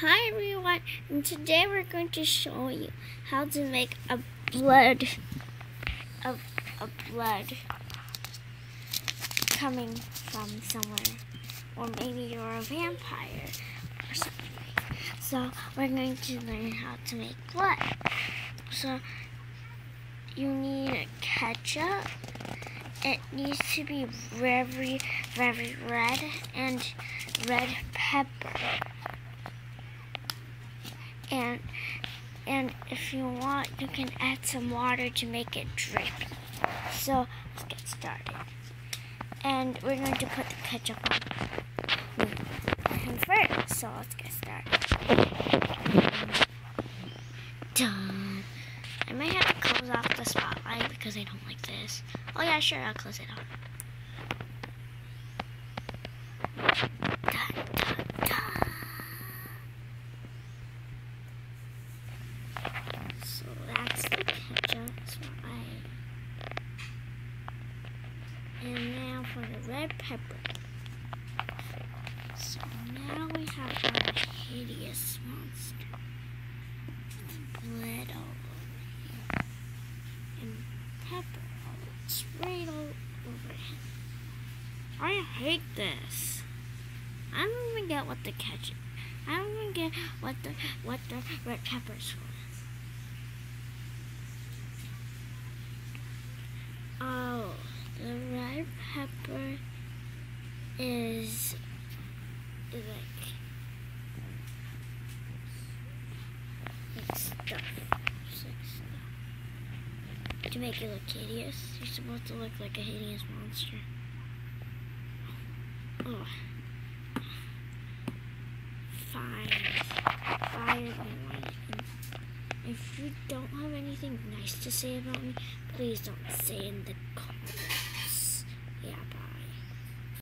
Hi everyone, and today we're going to show you how to make a blood, a, a blood coming from somewhere, or maybe you're a vampire or something. So we're going to learn how to make blood. So you need ketchup. It needs to be very, very red and red pepper and and if you want you can add some water to make it drip so let's get started. And we're going to put the ketchup on and first. So let's get started. Done. I might have to close off the spotlight because I don't like this. Oh yeah sure I'll close it off So that's the ketchup. So I and now for the red pepper. So now we have our hideous monster. Blood all over him. And pepper all sprayed all over him. I hate this. I don't even get what the ketchup I don't even get what the what the red peppers for. Oh, the red pepper is like stuff. To make it look hideous, you're supposed to look like a hideous monster. Oh. Fine. Fire if you don't have anything nice to say about me, please don't say in the comments. Yeah.